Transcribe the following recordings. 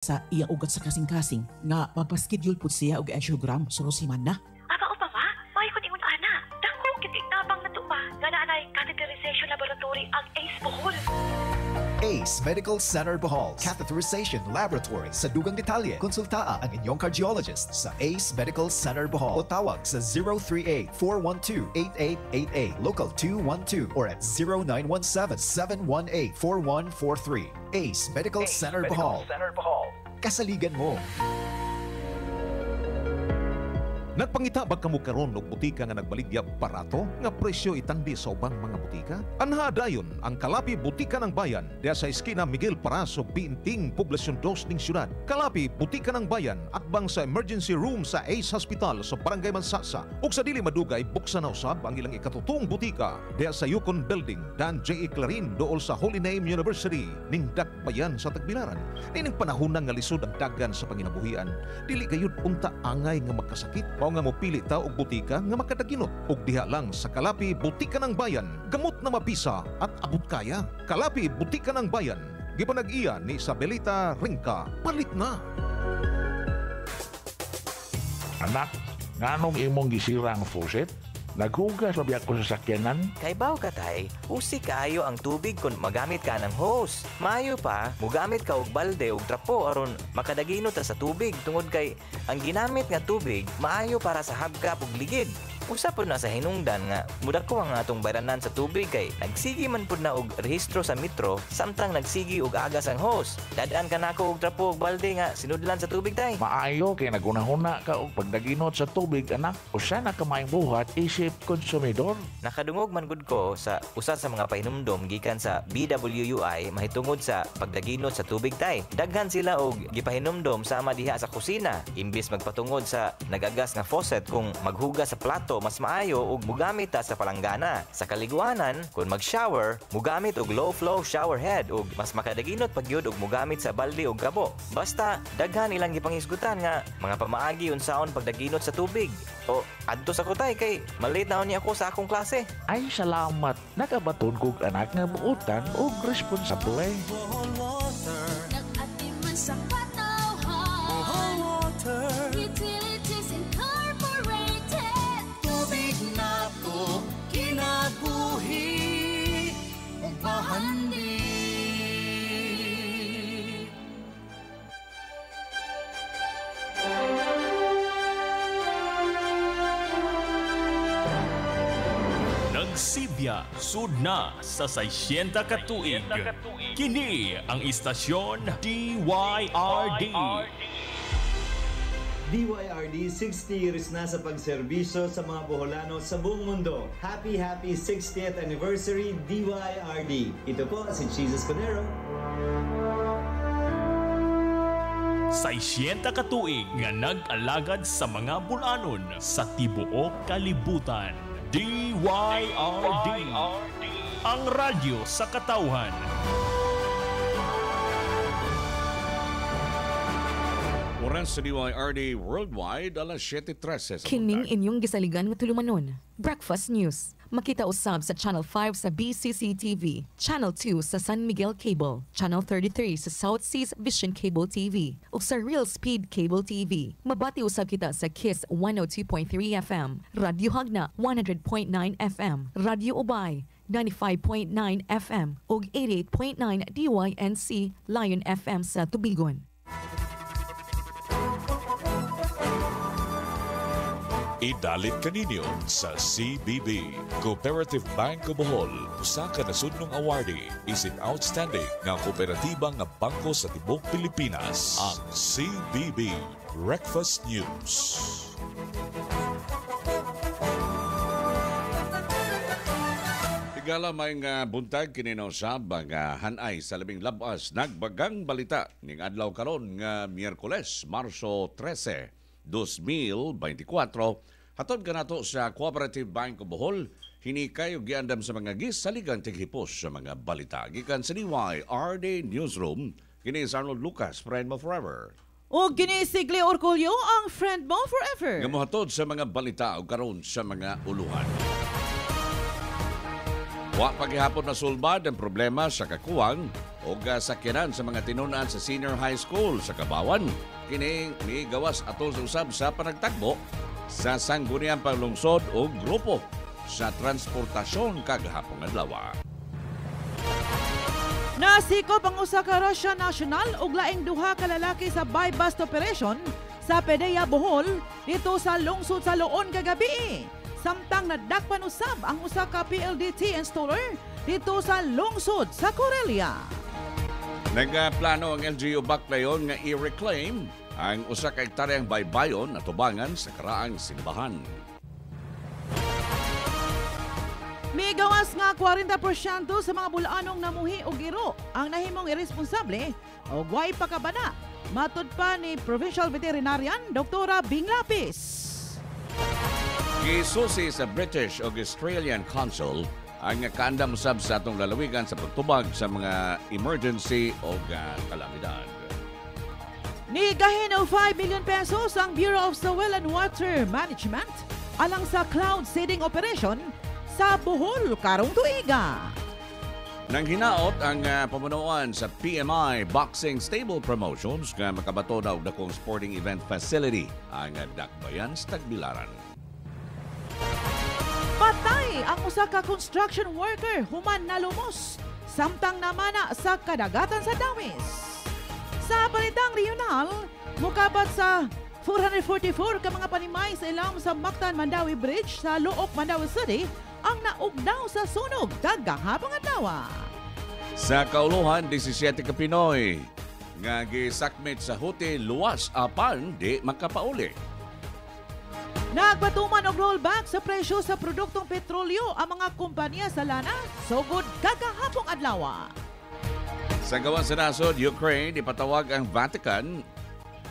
sa iyang ugat sa kasing-kasing nga mapaschedule po siya og angiogram sa Rosiman na. Aba o mama, may ko ingon ana. Dako kiti nabang na pa. Nga naanay catheterization laboratory ang ACE Bohol. ACE Medical Center Bohol. Catheterization Laboratory. Sa dugang detalye. Konsultaa ang inyong cardiologist sa ACE Medical Center Bohol. O tawag sa 038-412-8888 Local 212 or at 0917-718-4143 ACE Medical Center Bohol. Kasaligan mo Nagpangita ba kamo karon og butika nga nagbaligya barato nga presyo itandi sa ubang mga butika? Anha dayon ang Kalapi Butika ng Bayan diya sa eskina Miguel Paraso Binting Poblasyon 2 ning syudad. Kalapi Butika ng Bayan atbang sa emergency room sa Ace Hospital sa Barangay Mansasa ug sa dili madugay buksan na usab ang ilang ikatutong butika diya sa Yukon Building Dan J. E. Clarin dool sa Holy Name University ning Dakbayan sa Tagbilaran. Nining panahon nga lisod ang dagan sa panginabuhian dili gayud unta angay nga magkasakit mao nga mopili ta og butika nga makadaginot ug diha lang sa Kalapi Butika ng Bayan. Gamot na mabisa at abot kaya. Kalapi Butika ng Bayan. Gipanag-iya ni Isabelita Ringka palit na. Anak, nganong imong gisira ang faucet? Naghugas labi ako sa sakyanan? Kay baw katay, usi kaayo ang tubig kung magamit ka ng hose. Maayo pa, mugamit ka og balde og trapo aron makadagino ta sa tubig tungod kay ang ginamit nga tubig maayo para sa hagkap ug ligid. Usa po na sa hinungdan nga mudak ko ang atong bayranan sa tubig kay nagsigi man pud na og rehistro sa metro samtang nagsigi og agas ang hose. Dadaan ka nako og trapo ug balde nga sinudlan sa tubig tay. Maayo kay nagunahuna ka og pagdaginot sa tubig anak. Usa na ka maayong buhat isip konsumidor. Nakadungog man gud ko sa usa sa mga pahinumdom gikan sa BWUI mahitungod sa pagdaginot sa tubig tay. Daghan sila og gipahinumdom sama diha sa kusina imbis magpatungod sa nagagas nga faucet kung maghugas sa plato mas maayo ug mugamit ta sa palanggana. Sa kaliguanan, kung mag-shower, mugamit og low flow shower head ug mas makadaginot pagyud og mugamit sa balde ug gabo. Basta daghan ilang gipangisgutan nga mga pamaagi unsaon pagdaginot sa tubig. O adto sa kutay kay malate na ni ako sa akong klase. Ay salamat, nakabaton kog anak nga buutan og responsable. Nag-atiman sa kinabuhi Mahandi Nagsibya sudna sa 60 ka tuig. Kini ang istasyon DYRD. DYRD 60 years na sa pagserbisyo sa mga Boholano sa buong mundo. Happy, happy 60th anniversary DYRD. Ito po si Jesus Conero. Sa 60 ka tuig nga nag-alagad sa mga bulanon sa tibuok kalibutan. DYRD. Ang radyo sa katauhan. Oras sa DYRD Worldwide, alas 7.13 sa Kining buntag. inyong gisaligan nga tulumanon. Breakfast News. Makita usab sa Channel 5 sa BCCTV, Channel 2 sa San Miguel Cable, Channel 33 sa South Seas Vision Cable TV, ug sa Real Speed Cable TV. Mabati usab kita sa Kiss 102.3 FM, Radyo Hagna 100.9 FM, Radyo Ubay 95.9 FM ug 88.9 DYNC Lion FM sa Tubigon. Idalit kaninyo sa CBB, Cooperative Bank of Bohol, usa ka nasudnong awardee isip outstanding nga kooperatiba nga bangko sa tibok Pilipinas. Ang CBB Breakfast News. Tigala may nga buntag kininaw sa mga hanay sa labing labas nagbagang balita ning adlaw karon nga Miyerkules, Marso 13, 2024 hatod kanato sa Cooperative Bank of Bohol hinikay ug giandam sa mga gisaligang tighipos sa mga balita gikan sa DYRD Newsroom kini si Arnold Lucas, friend mo forever. O ginisigli Orgulyo ang friend mo forever. Nga mohatod sa mga balita ug karon sa mga uluhan. Wa paghihapon na sulbad ang problema sa kakuwang o sakyanan sa mga tinunan sa senior high school sa Kabawan. Kini ni gawas atol sa usab sa panagtagbo sa sangguniang panglungsod o grupo sa transportasyon kagahapon adlaw. Nasikop ang usa ka Russian national ug laing duha ka lalaki sa buy-bust operation sa Pedea Bohol dito sa lungsod sa Loon kagabi. Samtang nadakpan usab ang usa ka PLDT installer dito sa lungsod sa Corelia. Nagplano ang LGU Baklayon nga i-reclaim ang usa ka hektaryang baybayon na tubangan sa karaang simbahan. May gawas nga 40% sa mga bulanong namuhi o giro ang nahimong irresponsable o guay pakabana. Matod pa ni Provincial Veterinarian Dr. Bing Lapis. Gisusi sa British o Australian Consul ang kaandam sab sa atong lalawigan sa pagtubag sa mga emergency o kalamidad. Nigahin og 5 million pesos ang Bureau of Soil and Water Management alang sa cloud seeding operation sa Bohol karong tuiga. Nang hinaot ang uh, pamunuan sa PMI Boxing Stable Promotions nga makabato daw dakong sporting event facility ang uh, Dakbayan Tagbilaran. Patay ang usa ka construction worker human nalumos samtang namana sa kadagatan sa Dawis. Sa balitang regional, mukabat sa 444 ka mga panimay sa ilam sa Mactan Mandawi Bridge sa Luok, Mandawi City ang naugdaw sa sunog kagahapon adlaw. Sa kauluhan, 17 ka Pinoy nga gisakmit sa huti luwas apan di makapauli. Nagpatuman og rollback sa presyo sa produktong petrolyo ang mga kumpanya sa lana sugod kagahapong adlaw. Sa gawan sa nasod, Ukraine, ipatawag ang Vatican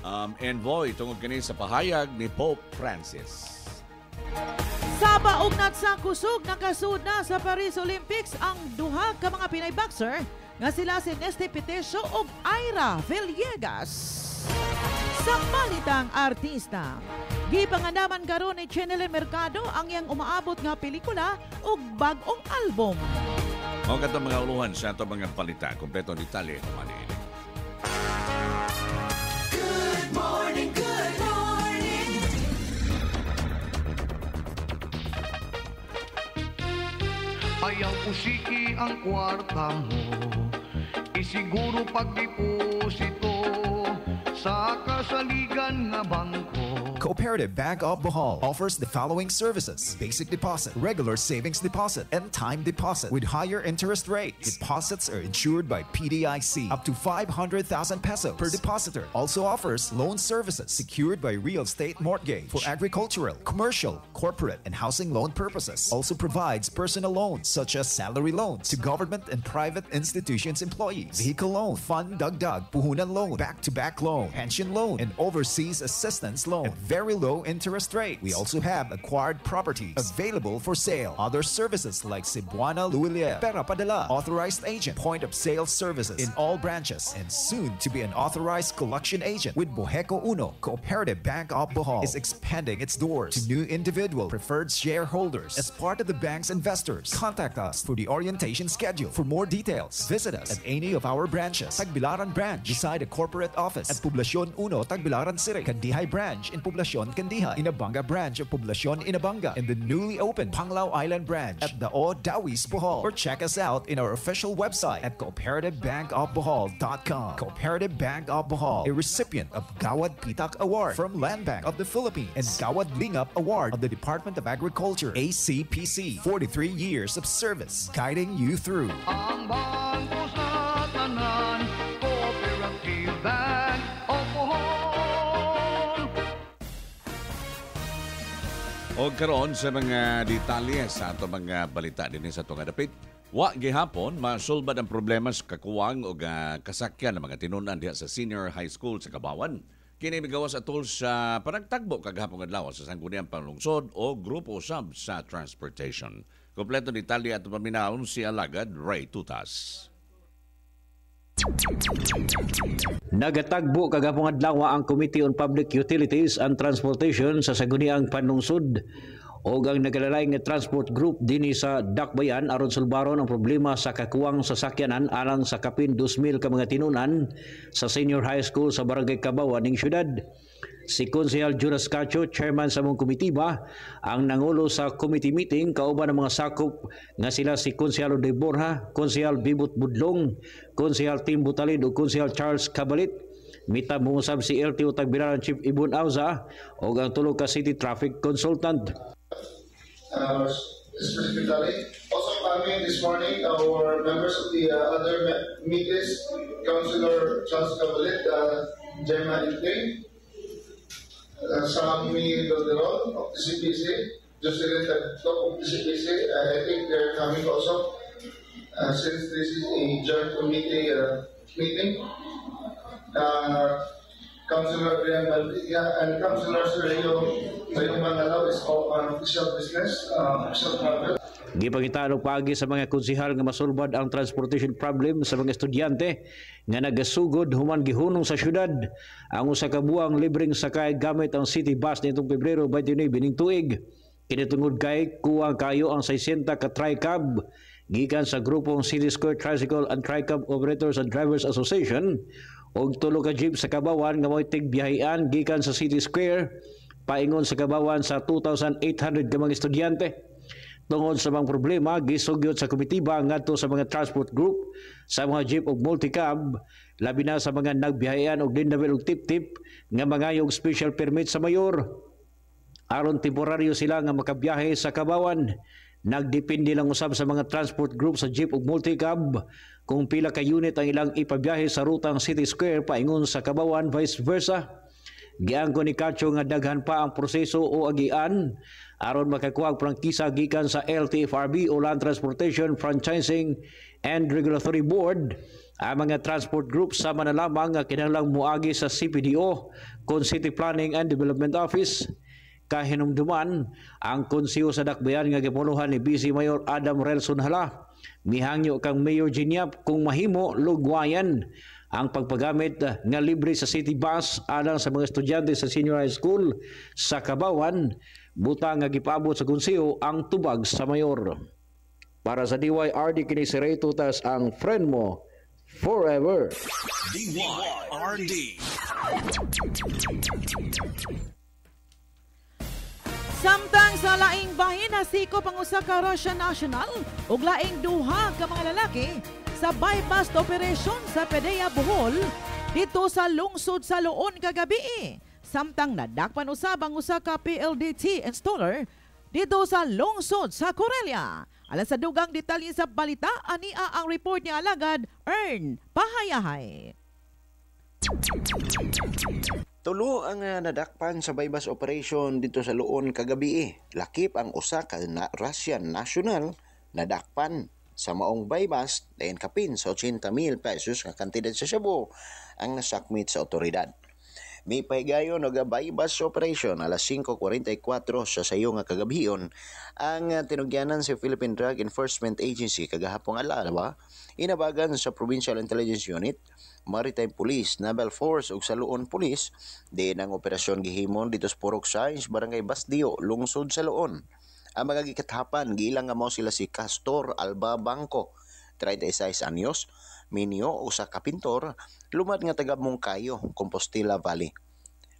um, envoy tungod kini sa pahayag ni Pope Francis. Sa paugnat sa kusog nakasud na sa Paris Olympics ang duha ka mga Pinay boxer nga sila si Nesty Pitesio ug Ira Villegas. Sa balitang artista, gipangandaman karon ni Chenele Mercado ang iyang umaabot nga pelikula ug bag-ong album. Mga katong mga uluhan sa ato mga palita, kompleto ni Tali Manili. Good morning, good morning. Ayaw usiki ang kwarta mo Isiguro pagdiposito Sa kasaligan nga bangko Cooperative Bank of Bohol offers the following services basic deposit, regular savings deposit, and time deposit with higher interest rates. Deposits are insured by PDIC up to 500,000 pesos per depositor. Also offers loan services secured by real estate mortgage for agricultural, commercial, corporate, and housing loan purposes. Also provides personal loans such as salary loans to government and private institutions employees, vehicle loan, fund dagdag, puhunan loan, back-to-back loan, pension loan, and overseas assistance loan at very low interest rates. We also have acquired properties available for sale. Other services like Cebuana Luilia, Pera Padala, authorized agent, point of sale services in all branches, and soon to be an authorized collection agent with Boheco Uno. Cooperative Bank of Bohol is expanding its doors to new individual preferred shareholders as part of the bank's investors. Contact us for the orientation schedule. For more details, visit us at any of our branches. Tagbilaran branch beside the corporate office at Poblacion Uno, Tagbilaran City. Candihay branch in Poblacion, Candiha. Inabanga branch of Poblacion, Inabanga. And the newly opened Panglao Island branch at the O Dawis Bohol. Or check us out in our official website at cooperativebankofbohol.com. Cooperative Bank of Bohol, a recipient of Gawad Pitak Award from Land Bank of the Philippines and Gawad Lingap Award of the Department of Agriculture, ACPC. 43 years of service, guiding you through. O karon sa mga detalye sa ato mga balita din sa itong dapit. Wa gihapon masulbad ang problema sa kakuwang o kasakyan ng mga tinunan diha sa senior high school sa Kabawan. Kini migawas atol sa panagtagbo kagahapon adlaw sa sangguniang panlungsod o grupo sab sa transportation. Kompleto detalye at paminaon si Alagad Ray Tutas. Nagatagbo kagapong adlaw ang Committee on Public Utilities and Transportation sa Saguniang Panlungsod o ang nagalalay nga transport group dinhi sa Dakbayan aron sulbaron ang problema sa kakuwang sasakyanan alang sa kapin 2,000 ka mga tinunan sa senior high school sa Barangay Kabawan ning syudad. Si Konsehal Jonas Cacho, chairman sa mong komitiba, ang nangulo sa committee meeting kauban ng mga sakop nga sila si Konsehal De Borja, Konsehal Bibot Budlong, Konsehal Tim Butalid o Konsehal Charles Cabalit. Mita mungusab si LTO Tagbiran Chief Ibon Auza o ang tulog ka city traffic consultant. uh. Also coming this morning, our members of the uh, other me- meetings, Councilor Charles Cavalit, uh, Gemma uh, Sami Calderon of the CPC, Jocelyn Tagtok of the CPC. I think they're coming also since this is a joint committee uh, meeting. Eh, Councilor Brian Valdivia and Councilor Sergio Sergio Mangalao is all on official business, uh, official travel. Paagi sa mga konsehal nga masulbad ang transportation problem sa mga estudyante nga nagasugod human gihunong sa syudad. Ang usa ka buwang libreng sakay gamit ang city bus nitong Pebrero 29 bining tuig. Kini tungod kay kuwang kayo ang 60 ka tri-cab gikan sa grupong City Square Tricycle and Tri-Cab Operators and Drivers Association og tulo ka jeep sa Kabawan nga mo'y tigbiyahian gikan sa City Square paingon sa Kabawan sa 2,800 ka mga estudyante. Tungod sa mga problema, gisugyot sa komitiba ngadto sa mga transport group, sa mga jeep ug multicab, labi na sa mga nagbiyahean og dindabil og tip-tip nga mangayog special permit sa mayor. Aron temporaryo sila nga makabiyahe sa Kabawan. Nagdepende lang usab sa mga transport group sa jeep ug multicab kung pila ka unit ang ilang ipabiyahe sa rutang City Square paingon sa Kabawan vice versa. Giangko ni Cacho nga daghan pa ang proseso o agian aron makakuha og prangkisa gikan sa LTFRB o Land Transportation Franchising and Regulatory Board. Ang mga transport groups sama na lamang nga kinahanglang muagi sa CPDO kon City Planning and Development Office kahinumduman ang konsiyo sa dakbayan nga gipuluhan ni BC Mayor Adam Relson Hala. Mihangyo kang Mayor Ginyap kung mahimo lugwayan ang pagpagamit nga libre sa city bus alang sa mga estudyante sa senior high school sa Kabawan buta nga gipaabot sa konsiyo ang tubag sa mayor. Para sa DYRD kini si Ray Tutas ang friend mo forever. DYRD. Samtang sa laing bahin nasiko pang usa ka Russian national ug laing duha ka mga lalaki sa bypass operation sa Pedea Bohol dito sa lungsod sa Luon kagabi. Samtang nadakpan usab ang usa ka PLDT installer dito sa lungsod sa Corelia. Alas sa dugang detalye sa balita, ania ang report ni Alagad Earn Pahayahay. Tulo ang uh, nadakpan sa bypass operation dito sa Luon kagabi. Lakip ang usa ka na Russian national nadakpan sa maong bypass dayon kapin sa 80 mil pesos nga kantidad sa Cebu ang nasakmit sa otoridad. May pahigayon og bypass operation alas 5.44 sa sayo nga kagabion ang tinugyanan sa Philippine Drug Enforcement Agency kagahapong alawa inabagan sa Provincial Intelligence Unit Maritime Police, Naval Force ug sa Luon Police. Di ang operasyon gihimon dito sa Purok Science, Barangay Basdio, lungsod sa Luon. Ang mga gikathapan giilang nga mao sila si Castor Alba Bangko, 36 anyos, Minyo usa ka pintor, lumad nga taga Mungkayo, Compostela Valley.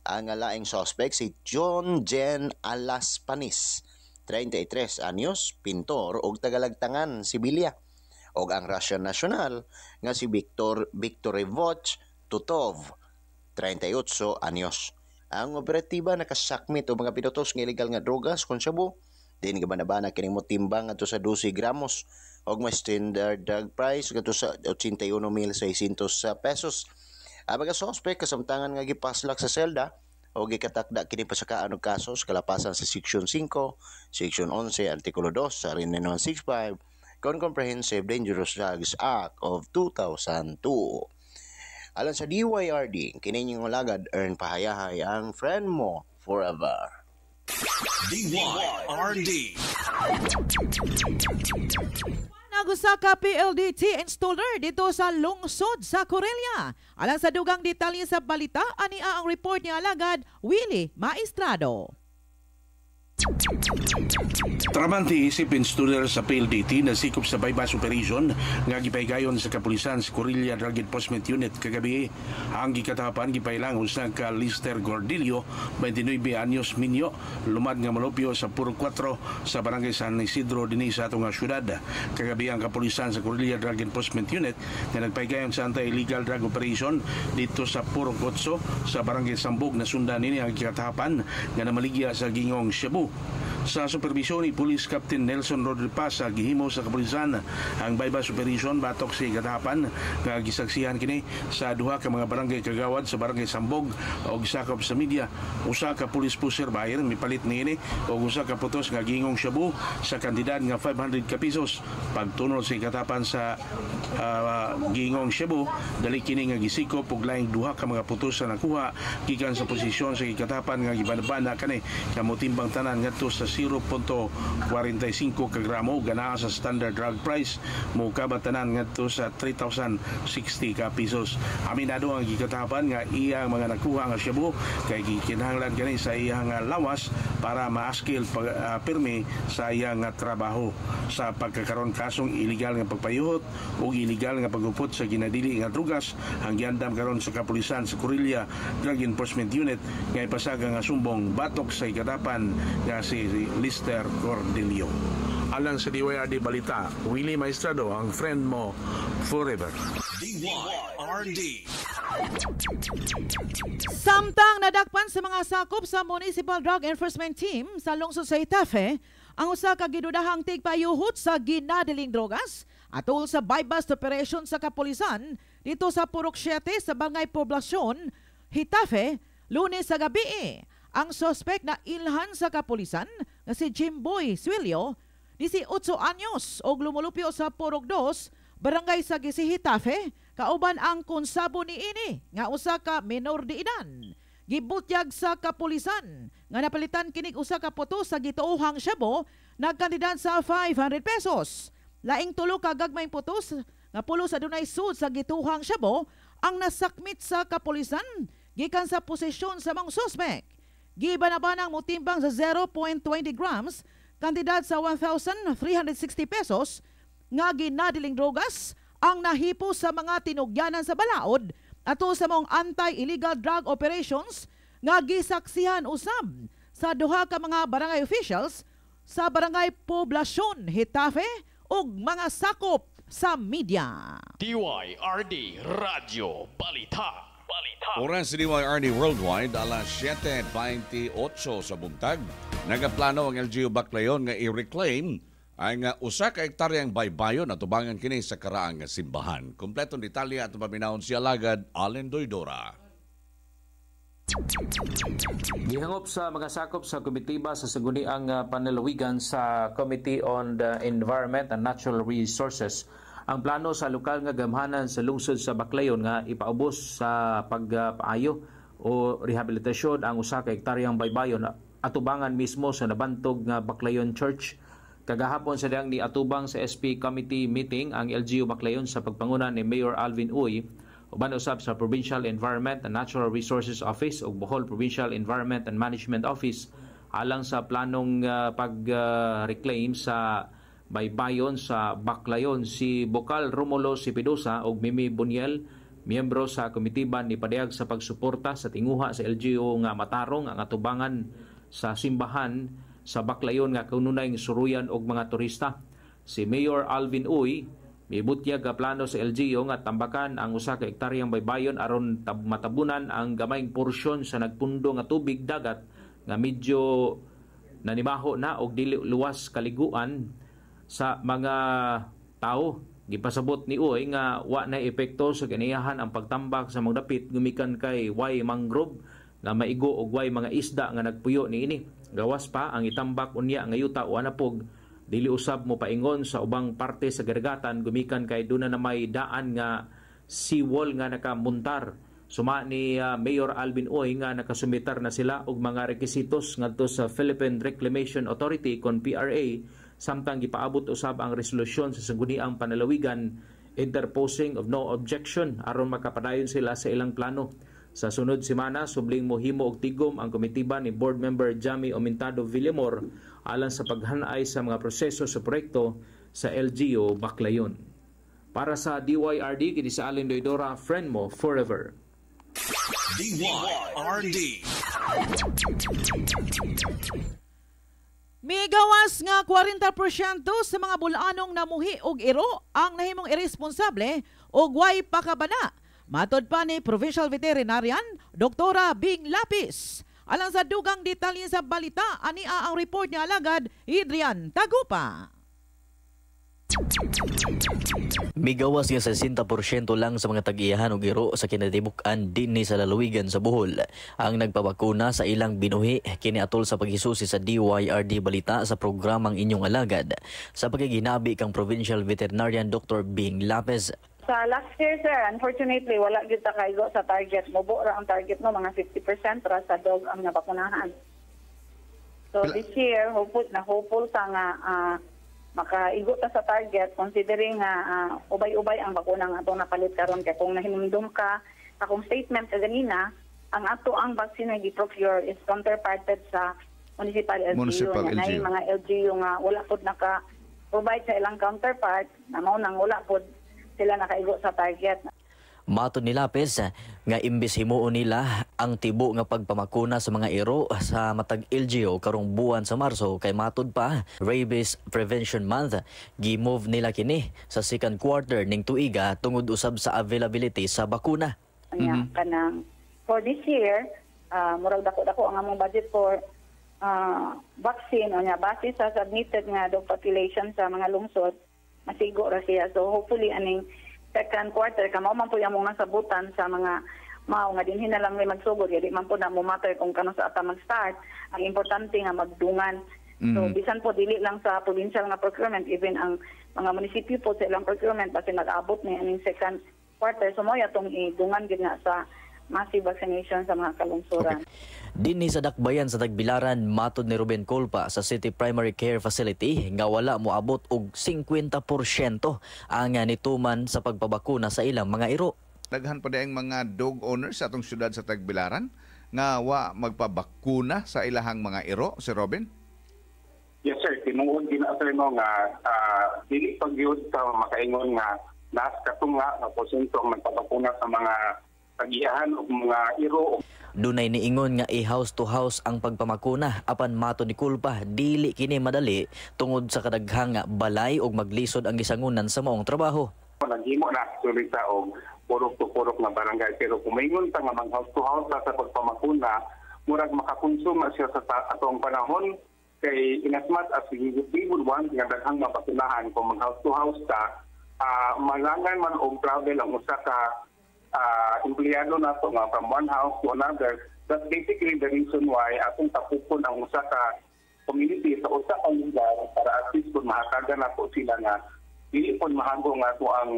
Ang laing suspect si John Jen Alas Panis, 33 anyos, pintor ug tagalagtangan Sibilya o ang Russian national nga si Viktor Viktorevich Tutov, 38 anyos. Ang operatiba nakasakmit o mga pinutos ng illegal nga drogas Cebu. Din gabanabana kining mo timbang ato sa 12 gramos og may standard drug price kadto sa 81,600 pesos. Ang mga suspect kasamtangan nga gipaslak sa selda o gikatakda kini pasakaan og kasos kalapasan sa Section 5, Section 11, Artikulo 2 sa RIN 9165 kon Comprehensive Dangerous Drugs Act of 2002. Alang sa DYRD, kininyong lagad earn pahayahay ang friend mo forever. DYRD. Nagusa ka PLDT installer dito sa lungsod sa Corelia. Alang sa dugang detalye sa balita, ania ang report ni Alagad Willie Maestrado. Tramanti isipin studer sa PLDT na sikop sa bypass operation nga gipaygayon sa kapulisan sa Corilla Drug Enforcement Unit kagabi. Ang gikatapan gipailang usang ka Lister Gordillo, 29 anyos minyo, lumad nga malupyo sa Puro 4 sa barangay San Isidro dinhi sa atong syudad. Kagabi ang kapulisan sa Corilla Drug Enforcement Unit nga nagpaygayon sa anti-illegal drug operation dito sa Puro 8 sa barangay Sambog na sundan nini ang gikatapan nga namaligya sa gingong Cebu. go. Sa supervisyon ni Police Captain Nelson Rodriguez Pasa gihimo sa kapulisan ang bypass operation batok sa gatapan nga gisaksihan kini sa duha ka mga barangay kagawad sa barangay Sambog o gisakop sa media. Usa ka police pusher bayer mipalit niini o usa ka putos nga gingong shabu sa kantidad nga 500 ka pesos pagtunol sa gatapan sa ah, gingong shabu dali kini nga gisikop og laing duha ka mga putos sa nakuha gikan sa posisyon sa gikatapan nga gibanabana kani. Kamutimbang tanan ngadto sa 0.45 ka gramo ganaha sa standard drug price. Mo kabatanan ngadto sa 3,060 ka pesos. Aminado ang gikatapan nga iyang mga nakuha nga shabu kay gikinahanglan kani sa iyang lawas para ma-skill pag, ah, pirmi sa iyang trabaho. Sa pagkakaroon kasong illegal nga pagpayuhot o illegal nga pagupot sa ginadili nga drugas ang giandam karon sa kapulisan sa Corilla Drug Enforcement Unit nga ipasaga nga sumbong batok sa ikatapan nga si Lister Cordillo. Alang sa DYRD Balita, Willie Maestrado, ang friend mo forever. DYRD. Samtang nadakpan sa mga sakop sa Municipal Drug Enforcement Team sa lungsod sa Itafe, ang usa ka gidudahang tigpayuhot sa ginadiling drogas atol sa bypass operation sa kapulisan dito sa Purok 7 sa Bangay Poblasyon, Hitafe, lunes sa gabi. Ang sospek na ilhan sa kapulisan nga si Jimboy Swilio, 18 anyos o lumulupyo sa Purok 2, barangay sa Gisi Hitafe, kauban ang konsabo ni ini nga usa ka minor de edad. Gibutyag sa kapulisan nga napalitan kinig usa ka puto sa gituohang Shabu nagkandidat sa 500 pesos. Laing tulo ka gagmayng putos nga pulo sa dunay sud sa gituhang Shabu ang nasakmit sa kapulisan gikan sa posisyon sa mga suspek. Gibanabanang mutimbang sa 0.20 grams kandidat sa 1,360 pesos nga ginadiling drogas ang nahipo sa mga tinugyanan sa balaod ato sa mong anti-illegal drug operations nga gisaksihan usab sa duha ka mga barangay officials sa barangay Poblasyon, Hitafe ug mga sakop sa media. DYRD Radio Balita. Balita. Oras sa DYRD Worldwide, alas 7.28 sa buntag. Nagaplano ang LGU Baclayon nga i-reclaim ang usa ka hektaryang baybayon at tubangan kini sa karaang simbahan. Kompletong detalye at paminahon si Alagad Allen Doydora. Gihangop sa mga sakop sa komitiba sa saguniang uh, panalawigan sa Committee on the Environment and Natural Resources ang plano sa lokal nga gamhanan sa lungsod sa Baclayon nga ipaubos sa pagpaayo o rehabilitasyon ang usa ka hektaryang baybayon atubangan mismo sa nabantog nga Baclayon Church. Kagahapon sa diyang ni atubang sa SP Committee meeting ang LGU Baclayon sa pagpangunan ni Mayor Alvin Uy uban usab sa Provincial Environment and Natural Resources Office ug Bohol Provincial Environment and Management Office alang sa planong uh, pag-reclaim uh, sa baybayon sa Baclayon si Bokal Romulo Sipidosa ug Mimi Buniel miyembro sa komitiban ni padayag sa pagsuporta sa tinguha sa LGU nga matarong ang atubangan sa simbahan sa Baclayon nga kanunay suruyan og mga turista. Si Mayor Alvin Uy mibutyag nga plano sa LGU nga tambakan ang usa ka hektaryang baybayon aron tab- matabunan ang gamayng porsyon sa nagpundo nga tubig dagat nga medyo nanimaho na og dili luwas kaliguan sa mga tao. Gipasabot ni Uy nga wa na epekto sa kaniyahan ang pagtambak sa mga dapit. Gumikan kay way mangrove nga maigo og way mga isda nga nagpuyo niini gawas pa ang itambak unya nga yuta o anapog dili usab mo paingon sa ubang parte sa gargatan gumikan kay duna na may daan nga seawall nga nakamuntar. Suma ni uh, Mayor Alvin Oy nga nakasumitar na sila og mga requisitos ngadto sa Philippine Reclamation Authority kon PRA samtang gipaabot usab ang resolusyon sa sangguniang panalawigan interposing of no objection aron makapadayon sila sa ilang plano Sa sunod semana, subling mohimo og tigom ang komitiba ni Board Member Jami Omintado Villamor alang sa paghanay sa mga proseso sa proyekto sa LGU Baclayon. Para sa DYRD, kini sa Alin Doidora, friend mo forever. DYRD. Migawas nga 40% sa mga bulanong namuhi og iro ang nahimong irresponsable og way pakabana. Matod pa ni Provincial Veterinarian Doktora Bing Lapis. Alang sa dugang detalye sa balita, ania ang report niya alagad Adrian Tagupa. Migawas nga 60% lang sa mga tag-iyahan og iro sa kinatibuk-an dinhi sa lalawigan sa Bohol. Ang nagpabakuna sa ilang binuhi kini atol sa paghisusi sa DYRD balita sa programang inyong alagad. Sa pagiginabi kang Provincial Veterinarian Dr. Bing Lapez, Sa last year, sir, unfortunately, wala gyud ta kaigo sa target. Mubo ra ang target no, mga 50% ra sa dog ang nabakunahan. So this year, hopeful na hopeful ta nga ah, makaigo ta sa target considering nga ah, ubay-ubay ang bakuna nga atong napalit karon kay kung nahinumdum ka akong statement sa ganina, ang ato ang vaccine nga gi-procure is counterparted sa municipal LGU. Municipal Nga LGU. mga LGU nga wala pod naka provide sa ilang counterpart na mao nang wala pod sila nakaigo sa target. Matod ni Lapez nga imbis himuon nila ang tibo nga pagpamakuna sa mga iro sa matag LGO karong buwan sa Marso kay matod pa Rabies Prevention Month gi-move nila kini sa second quarter ning tuiga tungod usab sa availability sa bakuna. Anya kanang for this year, uh, murag dako dako ang among budget for uh, vaccine o nya base sa submitted nga population sa mga lungsod masigo ra siya. So hopefully aning second quarter kamo man po yung among nasabutan sa mga mao nga dinhi na lang may magsugod di man po na mo matter kung kano sa ata mag-start ang importante nga magdungan So Mhm. bisan po dili lang sa provincial nga procurement even ang mga munisipyo po sa ilang procurement basi nag-abot ni aning second quarter so mo atong idungan gid nga sa massive vaccination sa mga kalungsuran. Dinhi sa dakbayan sa Tagbilaran matod ni Ruben Colpa sa City Primary Care Facility nga wala moabot og 50% ang nituman sa pagpabakuna sa ilang mga iro. Daghan pa ang mga dog owners sa atong syudad sa Tagbilaran nga wa magpabakuna sa ilahang mga iro, si Robin? Yes sir, tinuod gina-sir no nga ah, dili pag yun sa makaingon nga nas katunga nga porsyento ang nagpapakuna sa mga tagiyahan o mga iro Dunay niingon nga i-house to house ang pagpamakuna apan mato ni Kulpa dili kini madali tungod sa kadaghang balay ug maglisod ang gisangunan sa maong trabaho. naghimo na actually sa og purok to purok nga barangay pero kung maingon ta nga mang house to house sa pagpamakuna murag makakonsuma siya sa atong panahon kay in as we would, want nga daghang mapakunahan kung mag house to house ta uh, malangan man og travel ang usa ka uh, empleyado nato nga from one house to another that's basically the reason why atong tapupon ang usa ka community sa usa ka lugar para at least kung mahatagan nato sila nga dili po mahago nga ato ang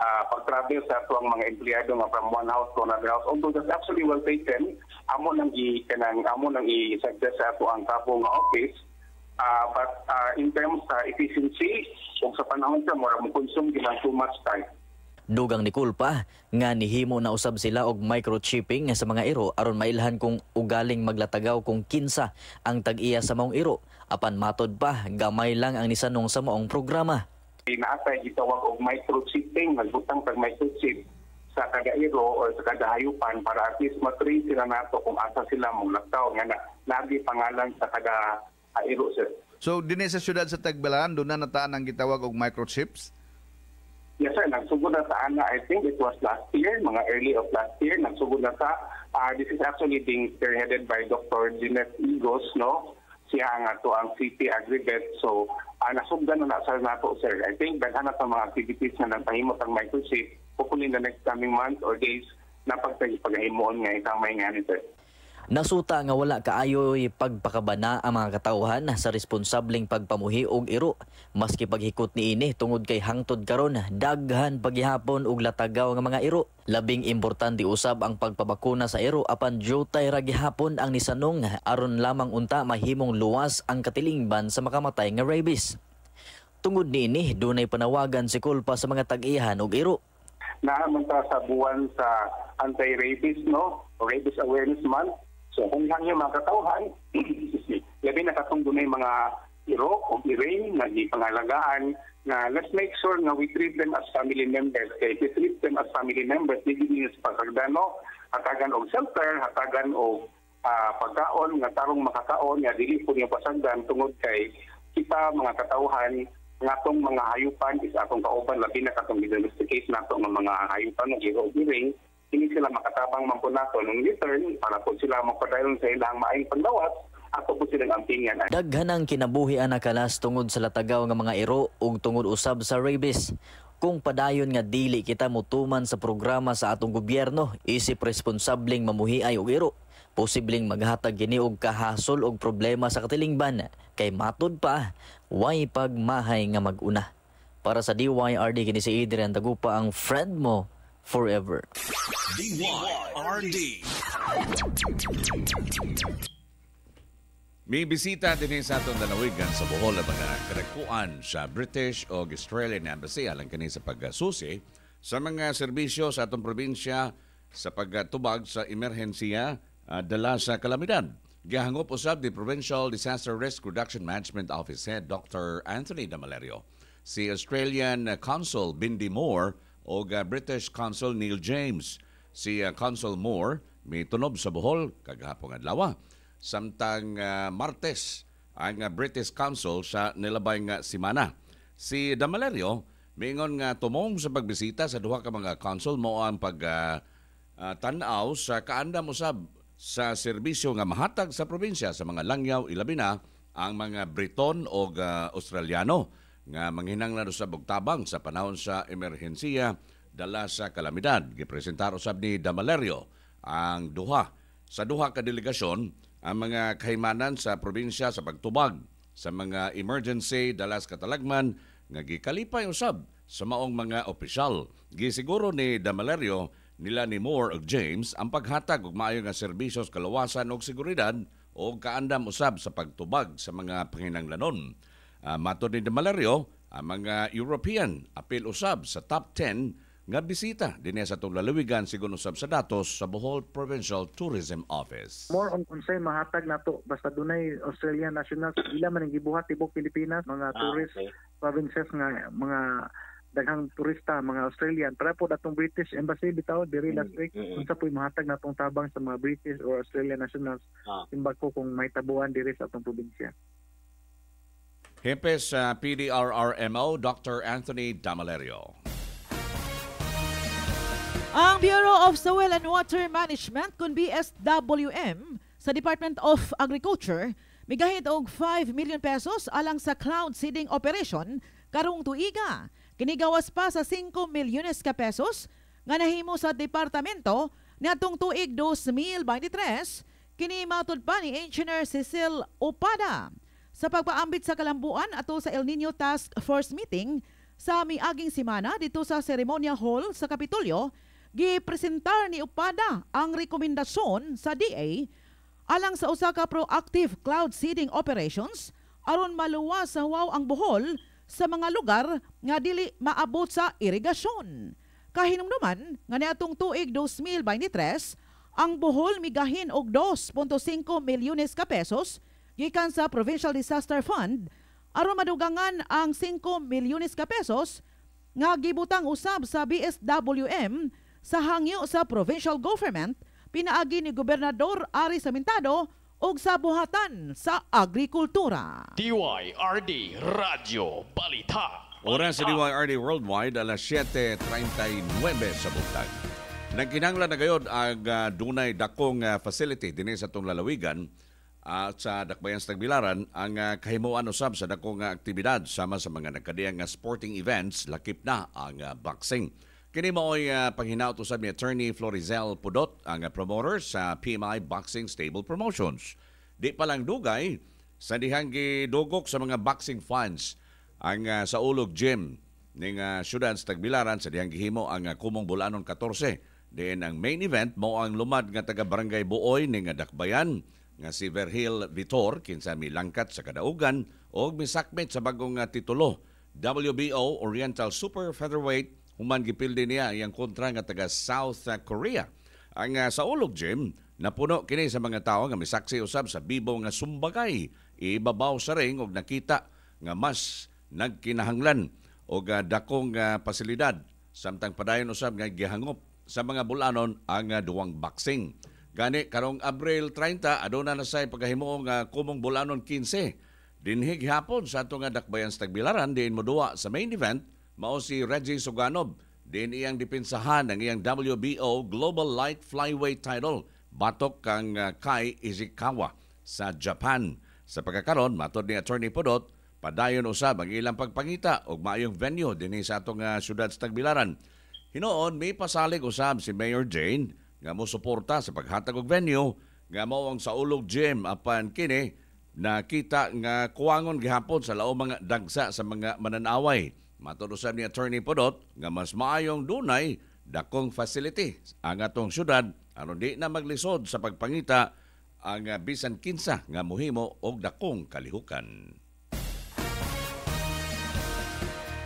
ah, pag-travel sa ato ang mga empleyado nga from one house to another house. Although that's actually well taken, amo nang i kanang amo nang i-suggest sa ato ang kabo nga office. Ah, but ah, in terms sa efficiency, kung sa panahon sa mura mo consume gilang too much time. Dugang ni Kulpa nga nihimo na usab sila og microchipping sa mga iro aron mailhan kung ugaling maglatagaw kung kinsa ang tag-iya sa maong iro apan matod pa gamay lang ang nisanong sa maong programa. Inaatay gitawag og microchipping, nagbutang pag microchip sa kagairo or sa kadahayupan para at least matrace sila nato kung asa sila mong lagtaw nga na nabi pangalan sa kada airo sir. So dinhi sa syudad sa Tagbilaran doon na nataan ang gitawag og microchips. Yes sir, nagsugod na sa ana, I think it was last year, mga early of last year, nagsugod na sa, ah, this is actually being spearheaded by Dr. Jeanette Igos, no? Siya ang ato ang city aggregate. So, uh, nasugdan na na sa nato, sir. I think daghan na sa mga activities na nagpahimot ang microchip, hopefully in the next coming months or days, napagpaghimuon nga itamay nga ni sir. Nasuta nga wala kaayoy pagpakabana ang mga katawhan sa responsableng pagpamuhi og iro. Maski paghikot ni ini tungod kay hangtod karon daghan paghihapon og latagaw nga mga iro. Labing importante usab ang pagpabakuna sa iro apan jutay ra gihapon ang nisanong. Aron lamang unta mahimong luwas ang katilingban sa makamatay nga rabies. Tungod niini dunay panawagan si Kulpa sa mga tag-iyahan og iro. Naaman ta sa buwan sa anti-rabies, no? Rabies Awareness Month. So kung lang yung mga katauhan, labi na katong dunay mga iro o iring na di pangalagaan na let's make sure na we treat them as family members. Kaya if we treat them as family members, di din sa pagkagdano, hatagan og shelter, hatagan og ah, pagkaon, nga tarong makakaon, nga dili po niya pasagdan tungod kay kita mga katauhan nga mga hayupan is atong kauban labi na katong domesticate nato ng mga hayupan ng iro giring hindi sila makatabang man po nato ng return para po sila mapadayon sa ilang maayong pandawat ato po silang ampingan Daghan ang kinabuhi ana kalas tungod sa latagaw nga mga iro ug tungod usab sa rabies. Kung padayon nga dili kita mutuman sa programa sa atong gobyerno, isip responsableng mamuhiay og iro. Posibleng maghatag gini og kahasol og problema sa katilingban kay matod pa way pagmahay nga maguna. Para sa DYRD kini si Adrian Tagupa ang friend mo forever. DYRD. May bisita din sa atong dalawigan sa Bohol ang mga kadakuan sa British o Australian Embassy alang kini sa pagsusi sa mga serbisyo sa atong probinsya sa pagtubag sa emerhensiya ah, dala sa kalamidad. Gihangop usab di Provincial Disaster Risk Reduction Management Office Head Dr. Anthony Damalerio. Si Australian Consul Bindi Moore o British Consul Neil James. Si ah, Consul Moore may tunob sa Bohol kagahapon adlaw samtang ah, Martes ang ah, British Council sa nilabay nga simana. Si Damalerio mingon nga tumong sa pagbisita sa duha ka mga council mo ang pag ah, ah, tanaw sa kaandam usab sa serbisyo nga mahatag sa probinsya sa mga langyaw ilabi na ang mga Briton o ah, Australiano nga manghinanglan usab og tabang sa panahon sa emerhensiya dala sa kalamidad. Gipresentar usab ni Damalerio ang duha sa duha ka delegasyon ang mga kahimanan sa probinsya sa pagtubag sa mga emergency dalas katalagman nga gikalipay usab sa maong mga opisyal. Gisiguro ni Damalerio nila ni Moore ug James ang paghatag og maayo nga serbisyo sa kalawasan ug seguridad o kaandam usab sa pagtubag sa mga panginanglanon. Uh, matod ni Damalerio, ang mga European apil usab sa top 10 nga bisita dinhi sa itong lalawigan sigon usab sa datos sa Bohol Provincial Tourism Office. more on unsay mahatag nato basta dunay Australian nationals ila man ang gibuhat tibok Pilipinas mga tourist provinces nga mga daghang turista mga Australian. Para po datong British Embassy bitaw diri last week unsa po'y mahatag natong tabang sa mga British or Australian nationals timbag ko kung may tabuan diri sa atong probinsya Hepe sa PDRRMO, Dr. Anthony Damalerio. Ang Bureau of Soil and Water Management kun BSWM sa Department of Agriculture migahit og 5 million pesos alang sa cloud seeding operation karong tuiga. Kinigawas pa sa 5 milyones ka pesos nga nahimo sa departamento niadtong tuig 2023 kini matud pa ni Engineer Cecil Opada sa pagpaambit sa kalambuan ato sa El Nino Task Force meeting sa miaging simana dito sa Ceremonia Hall sa Kapitolyo gipresentar ni Upada ang rekomendasyon sa DA alang sa usa ka proactive cloud seeding operations aron maluwas sa huwaw ang Bohol sa mga lugar nga dili maabot sa irigasyon. Kahinumduman nga niadtong tuig 2023 ang Bohol migahin og 2.5 milyones ka pesos gikan sa Provincial Disaster Fund aron madugangan ang 5 milyones ka pesos nga gibutang usab sa BSWM sa hangyo sa provincial government pinaagi ni Gobernador Ari Samintado og sa buhatan sa agrikultura. DYRD Radio Balita. Oras sa DYRD Worldwide, alas 7.39 sa buntag. Nagkinanglan na gayod ang ah, dunay dakong ah, facility dinhi sa itong lalawigan at sa Dakbayan sa Tagbilaran ang ah, kahimuan usab sa dakong ah, aktibidad sama sa mga nagkadiyang nga sporting events lakip na ang ah, boxing. Kini mao'y uh, panghinaut usab ni Attorney Florizel Pudot ang ah, promoter sa PMI Boxing Stable Promotions. Di pa lang dugay sa dihang gidugok sa mga boxing fans ang ah, sa Ulog Gym ning uh, syudad sa Tagbilaran sa dihang gihimo ang ah, Kumong Bulanon 14. Diin ang main event mo ang lumad nga taga Barangay Buoy ning nga Dakbayan nga si Verhil Vitor kinsa milangkat sa kadaugan o misakmit sa bagong nga titulo WBO Oriental Super Featherweight human gipildi niya iyang kontra nga taga South Korea. Ang ah, sa ulog gym, napuno kini sa mga tawo nga misaksi usab sa bibo nga sumbagay. Ibabaw sa ring og nakita nga mas nagkinahanglan og ah, dakong ah, pasilidad samtang padayon usab nga gihangop sa mga bulanon ang ah, duwang boxing. Gani karong Abril 30 aduna na say pagahimo nga kumong bulanon 15. Dinhig hapon sa ato nga dakbayan sa Tagbilaran diin moduwa sa main event mao si Reggie Suganov din iyang dipinsahan ang iyang WBO Global Light Flyweight title batok kang ah, Kai Ishikawa sa Japan. Sa pagkakaron matod ni Attorney Podot padayon usab ang ilang pagpangita og maayong venue dinhi sa atong ah, syudad sa Tagbilaran. Hinoon may pasalig usab si Mayor Jane nga mo suporta sa paghatag og venue nga mao ang sa ulog gym apan kini nakita nga kuwangon gihapon sa laom mga dagsa sa mga mananaway. Matulusan ni Attorney Podot nga mas maayong dunay dakong facility ang atong syudad aron di na maglisod sa pagpangita ang bisan kinsa nga muhimo og dakong kalihukan.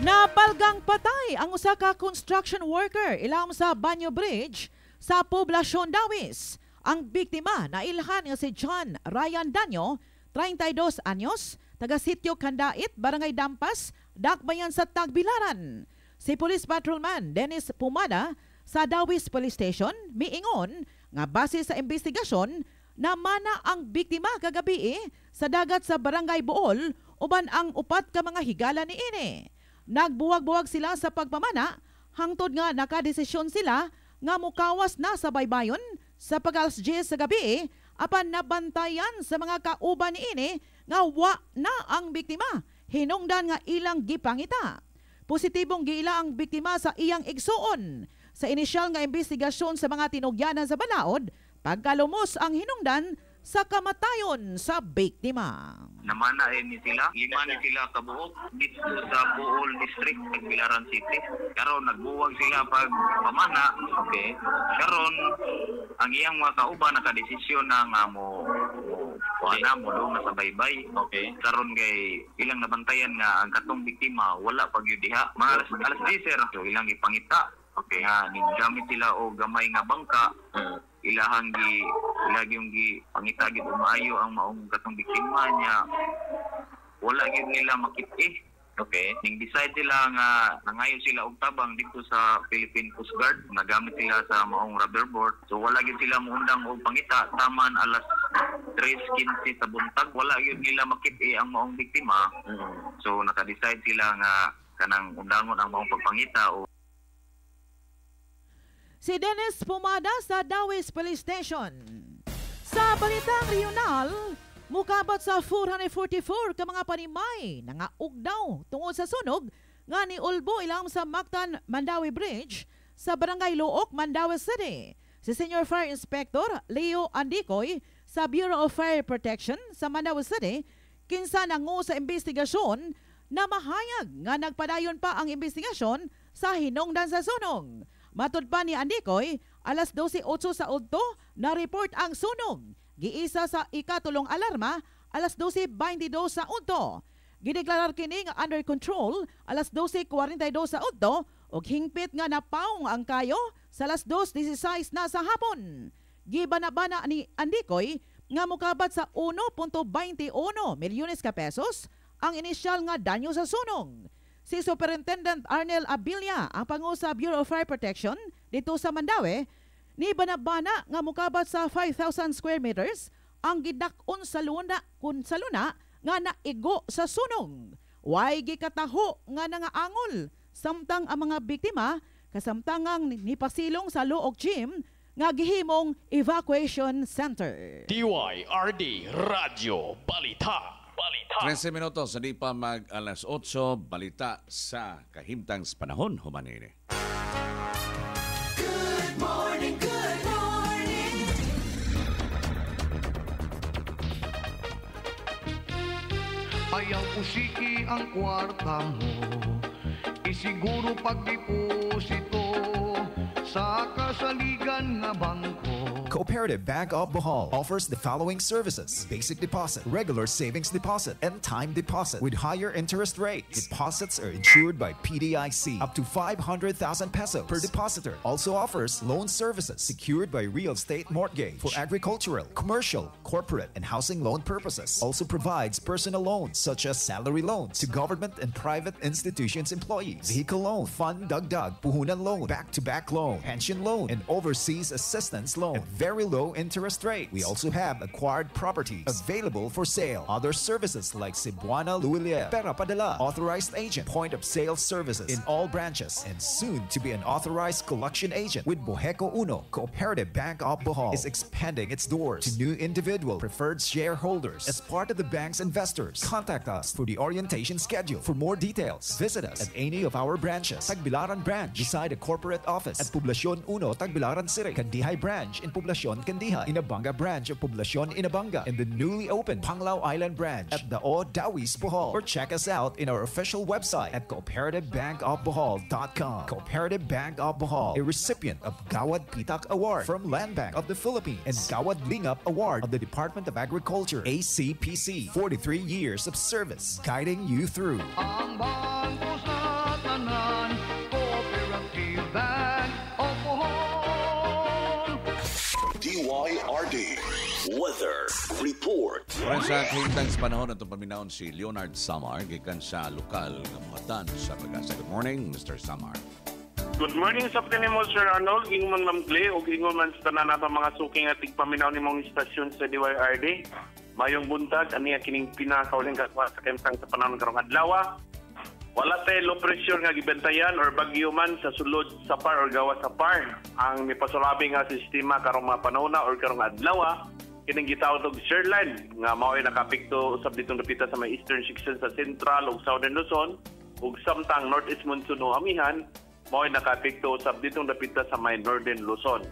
Napalgang patay ang usa ka construction worker ilam sa Banyo Bridge sa poblasyon Dawis. Ang biktima na ilhan nga si John Ryan Danyo, 32 anyos, taga sitio Kandait, Barangay Dampas, Dakbayan sa Tagbilaran. Si Police Patrolman Dennis Pumada sa Dawis Police Station miingon nga base sa investigasyon na mana ang biktima kagabi eh, sa dagat sa Barangay Bool uban ang upat ka mga higala ni ini. Nagbuwag-buwag sila sa pagpamana hangtod nga nakadesisyon sila nga mukawas na sa baybayon sa pag-alas 10 sa gabi apan nabantayan sa mga kauban ni ini nga wa na ang biktima hinungdan nga ilang gipangita. Positibong giila ang biktima sa iyang igsuon. Sa inisyal nga investigasyon sa mga tinugyanan sa balaod, pagkalumos ang hinungdan sa kamatayon sa biktima. namanain ni sila. Lima ni sila kabuok dito sa Bohol District, Tagbilaran City. Karon nagbuwag sila pag pamana. Okay. Karon ang iyang mga kauban nakadesisyon na nga mo mo na mo doon na sa baybay. Okay. Karon kay ilang nabantayan nga ang katong biktima wala pag yun diha. Mga alas, alas 10 sir. So ilang ipangita. Okay. Nga gamit sila o gamay nga bangka. ilahang gi ilag yung gi pangita gid umayo ang maong katong biktima niya wala gid nila makit-eh Okay. Ning decide sila nga nangayo sila og tabang dito sa Philippine Coast Guard, nagamit sila sa maong rubber board. So wala gyud sila muundang og pangita taman alas 3:15 sa buntag, wala gyud nila makit-eh ang maong biktima. So naka-decide sila nga kanang undangon ang maong pagpangita o Si Dennis Pumada sa Dawis Police Station. Sa balitang regional, mukabat sa 444 ka mga panimay na nga ugdaw tungod sa sunog nga ni Ulbo ilang sa Mactan Mandawi Bridge sa Barangay Luok, Mandawi City. Si Senior Fire Inspector Leo Andicoy sa Bureau of Fire Protection sa Mandawi City kinsa nangu sa investigasyon na mahayag nga nagpadayon pa ang investigasyon sa hinungdan sa sunog. Matod pa ni Andikoy, alas 12.08 sa udto, na-report ang sunog. Giisa sa ikatulong alarma, alas 12.22 sa udto. Gideklarar kini nga under control, alas 12.42 sa udto, ug hingpit nga napaong ang kayo sa alas 2.16 na sa hapon. Gibanabana ni Andikoy nga mukabat sa 1.21 milyones ka pesos ang inisyal nga danyo sa sunog. Si Superintendent Arnel Abilia, ang pangu sa Bureau of Fire Protection dito sa Mandawi, ni banabana nga mukabat sa 5,000 square meters ang gidakon sa luna kun sa luna nga naigo sa sunog. Way gikataho nga nangaangol samtang ang mga biktima kasamtangang nipasilong sa Luog Gym nga gihimong evacuation center. DYRD Radio Balita. Balita. 13 minutos, hindi pa mag alas 8, balita sa kahimtang sa panahon, humanini. Good morning, good morning. Ayaw usiki ang kwarta mo Isiguro pagdeposito Sa kasaligan nga bangko Cooperative Bank of Bohol offers the following services basic deposit, regular savings deposit, and time deposit with higher interest rates. Deposits are insured by PDIC up to 500,000 pesos per depositor. Also offers loan services secured by real estate mortgage for agricultural, commercial, corporate, and housing loan purposes. Also provides personal loans such as salary loans to government and private institutions employees, vehicle loan, fund dagdag, puhunan loan, back-to-back loan, pension loan, and overseas assistance loan at very low interest rate. We also have acquired properties available for sale. Other services like Cebuana Luilia, Pera Padala, authorized agent, point of sale services in all branches, and soon to be an authorized collection agent with Boheco Uno. Cooperative Bank of Bohol is expanding its doors to new individual preferred shareholders as part of the bank's investors. Contact us for the orientation schedule. For more details, visit us at any of our branches. Tagbilaran branch beside the corporate office at Poblacion Uno, Tagbilaran City. Candihay branch in Poblacion, Candihay. Inabanga branch of Poblacion, Inabanga. And the newly opened Panglao Island branch at the O Dawis, Bohol. Or check us out in our official website at cooperativebankofbohol.com. Cooperative Bank of Bohol, a recipient of Gawad Pitak Award from Land Bank of the Philippines and Gawad Lingap Award of the Department of Agriculture, ACPC. 43 years of service guiding you through. Report. Para sa kahintang sa panahon itong paminaon si Leonard Samar, gikan sa lokal ng Matan sa Pagasa. Good morning, Mr. Samar. Good morning sa mo Sir Arnold, ingon man mamgle o ingon man sa tanan mga suking at tigpaminaw ni mong istasyon sa DYRD. Mayong buntag, ani kining pinakauling katwa sa kemtang sa panahon karong adlaw. Wala tayo low pressure nga gibentayan or bagyo man sa sulod sa par or gawa sa par. Ang mipasulabi nga sistema karong mga panahon na or karong adlaw kining gitawag og Sherline nga mao'y nakapikto usab ditong dapita sa may eastern section sa central ug southern Luzon ug samtang northeast monsoon o amihan mao'y nakapikto usab ditong dapita sa may northern Luzon.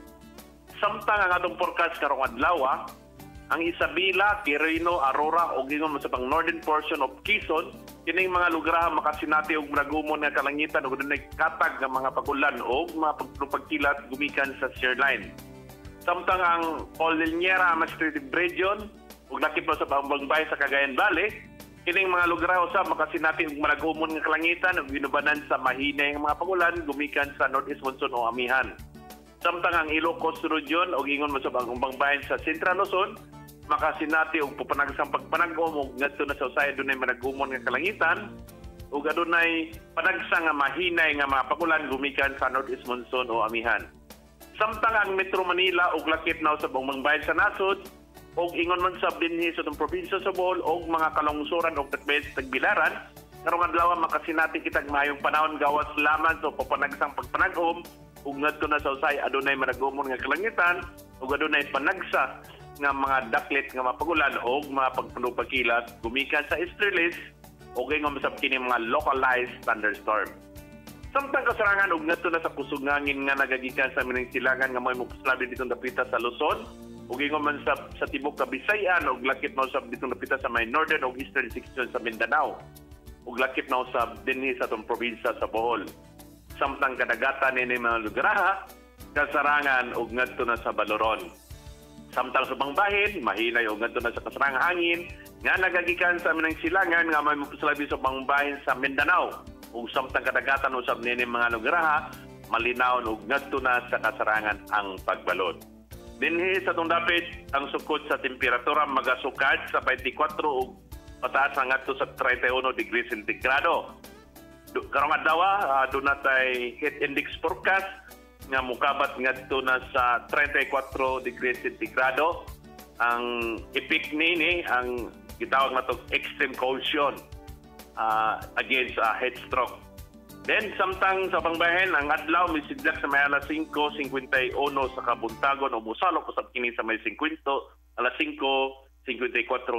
Samtang ang atong forecast karong adlaw ang Isabela, Quirino, Aurora ug ingon sa pang northern portion of Quezon kining mga lugar makasinati og nagumon nga kalangitan ug dunay katag nga mga pagulan o mga pagkilat gumikan sa Sherline. Samtang ang Cordillera Administrative Region ug nakip sa pambang bahay sa Cagayan Valley, kining mga lugar usab makasinati og managumon nga kalangitan ug ginubanan sa mahinay nga mga pagulan gumikan sa northeast monsoon o amihan. Samtang ang Ilocos Region ug ingon mo sa umbang bayan sa Central Luzon, makasinati og pupanagsang pagpanagom ug ngadto na sa usay dunay managumon nga kalangitan ug adunay panagsa nga mahinay nga mga pagulan gumikan sa northeast monsoon o amihan. Samtang ang Metro Manila ug lakip na sa buong bayan sa nasod ug ingon man sa binhi sa probinsya sa Bohol ug mga kalungsuran ug tagbayad sa tagbilaran karong adlaw makasinati kitag mayong panahon gawas lamang so papanagsang pagpanagom ug ngadto na sa usay adunay managumon nga kalangitan ug adunay panagsa nga mga daklit nga mapagulan o mga pagpanupagkilat gumikan sa easterlies o kay nga kini mga localized thunderstorm. Samtang kasarangan og ngadto na sa kusugangin nga nagagikan sa mining silangan nga may mupaslabi ditong dapita sa Luzon ug ingon man sa sa tibok ka Bisayan ug lakip na usab ditong dapita sa may northern ug eastern section sa Mindanao ug lakip na usab dinhi sa tong probinsya sa Bohol. Samtang kadagatan ni mga lugar kasarangan ug ngadto na sa Baloron. Samtang sa bangbahin, mahinay o ngadto na sa kasarang hangin nga nagagikan sa minang silangan nga may mapasalabi sa bangbahin sa Mindanao. Ug samtang kadagatan usab nini mga lugar malinaw ug ngadto na sa kasarangan ang pagbalod. Dinhi sa tong dapit ang sukod sa temperatura magasukad sa 24 ug pataas ang ngadto sa 31 degrees centigrado. Karong adlaw uh, doon natay heat index forecast nga mukabat ngadto na sa 34 degrees centigrado. Ang epic nini ang gitawag na extreme caution uh, against uh, heat stroke. Then, samtang sa pangbahen, ang adlaw misidlak sa may alas 5.51 sa kabuntagon o musalok usab kini sa may 50, alas 5.54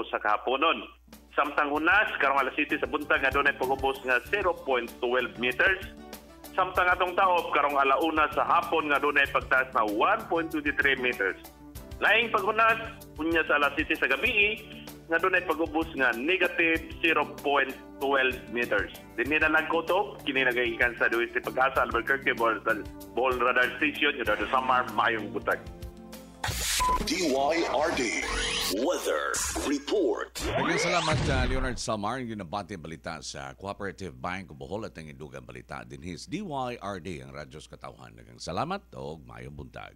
sa kahaponon. Samtang unas, karong alas 7 sa buntag, nga doon ay pagubos nga 0.12 meters. Samtang atong taop, karong alauna sa hapon, nga doon ay pagtaas na 1.23 meters. Laing paghunas, unya sa alas 7 sa gabi, nga doon ay pagubos nga negative 0.12 meters. Dinhi na lang kutob, kini nagagikan sa Duwis Pag-asa, Albuquerque, Bohol Radar Station, yung sa Samar, Mayong Butag. DYRD Weather Report. Maraming salamat sa Leonard Samar, yung nabati ang balita sa Cooperative Bank of Bohol at ang indugang balita din his DYRD, ang radyos katawhan. Nagang salamat o mayong buntag.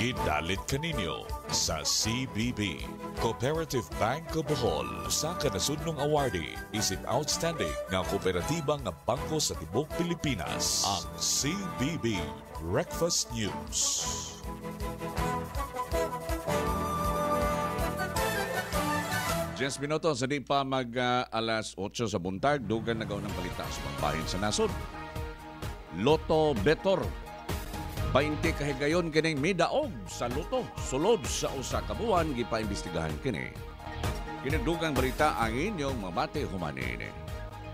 Gidalit kaninyo sa CBB. Cooperative Bank of Bohol. Usa ka nasudnong awardee isip outstanding nga kooperatiba nga bangko sa Tibok Pilipinas. Ang CBB Breakfast News. Just minuto sa di pa mag ah, alas 8 sa buntag, dugan na ng balita sa pagbahin sa nasod. Loto Betor 20 kahigayon kining midaog sa luto sulod sa usa ka buwan gipaimbestigahan kini. Kinidugang balita ang inyong mabati humanini.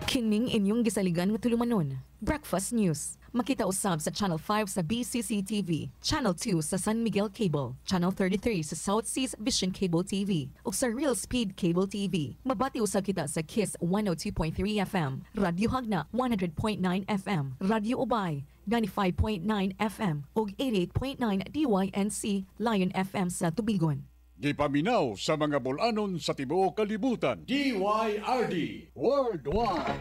Kining inyong gisaligan nga tulumanon. Breakfast News. Makita usab sa Channel 5 sa BCC TV, Channel 2 sa San Miguel Cable, Channel 33 sa South Seas Vision Cable TV, ug sa Real Speed Cable TV. Mabati usab kita sa Kiss 102.3 FM, Radyo Hagna 100.9 FM, Radyo Ubay 95.9 FM ug 88.9 DYNC Lion FM sa Tubigon. Gipaminaw sa mga bulanon sa tibuok kalibutan. DYRD Worldwide.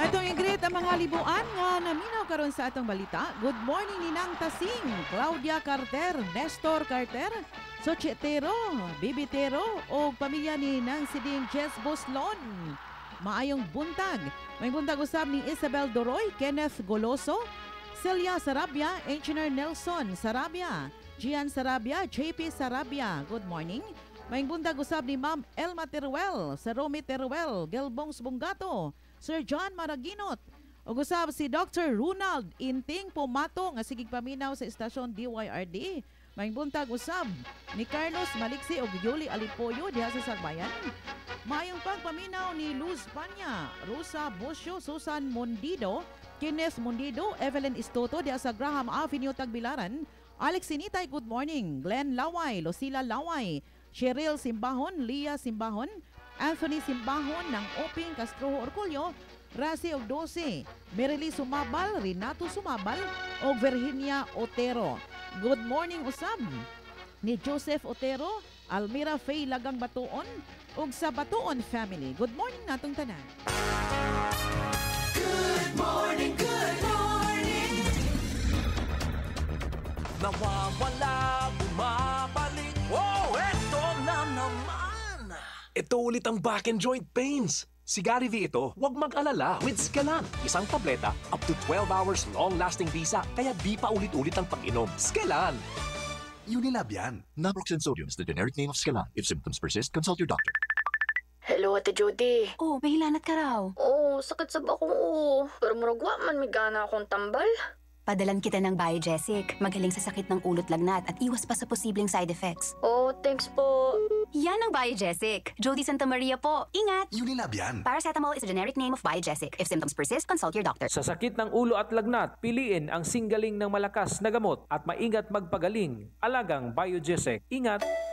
Atong ingrid ang mga libuan nga naminaw karon sa atong balita. Good morning Ninang Tasing, Claudia Carter, Nestor Carter, Sochetero, Bibitero o pamilya ni Nang Siding Jess Boslon. Maayong buntag. May buntag usab ni Isabel Doroy, Kenneth Goloso, Celia Sarabia, Engineer Nelson Sarabia, Gian Sarabia, JP Sarabia. Good morning. May buntag usab ni Ma'am Elma Teruel, Saromi Teruel, Gelbongs Bungato, Sir John Maraginot, ug usab si Dr. Ronald Inting Pumato nga sigig paminaw sa istasyon DYRD. May buntag usab ni Carlos Maliksi ug Yuli Alipoyo diha sa Sagbayan. Mayong pagpaminaw ni Luz Panya, Rosa Bosio, Susan Mondido, Kenneth Mondido, Evelyn Istoto diha sa Graham Avenue Tagbilaran, Alex Sinitay, good morning. Glenn Laway, Lucila Laway, Cheryl Simbahon, Lia Simbahon, Anthony Simbahon ng Oping Castro Orculio, Rasi og 12, Merily Sumabal, Renato Sumabal o Virginia Otero. Good morning usab ni Joseph Otero, Almira Faye Lagang Batuon ug sa Batuon family. Good morning natong tanan. Good morning, good morning. Nawawala, bumabalik Oh, eto na naman Ito ulit ang back and joint pains Si Gary V ito, huwag mag-alala with Scalan. Isang tableta, up to 12 hours long-lasting visa, kaya di pa ulit-ulit ang pag-inom. Scalan! Unilab yan. Naproxen sodium is the generic name of Scalan. If symptoms persist, consult your doctor. Hello, Ate Judy. Oh, may hilanat ka raw. Oo, sakit sa bakong oo. Pero muragwa man may gana akong tambal. Padalan kita ng Biogesic. Magaling sa sakit ng ulot lagnat at iwas pa sa posibleng side effects. Oh, thanks po. Yan ang Biogesic. Jody Santa Maria po. Ingat! Unilab yan. Paracetamol is a generic name of Biogesic. If symptoms persist, consult your doctor. Sa sakit ng ulo at lagnat, piliin ang singgaling ng malakas na gamot at maingat magpagaling. Alagang Biogesic. Ingat!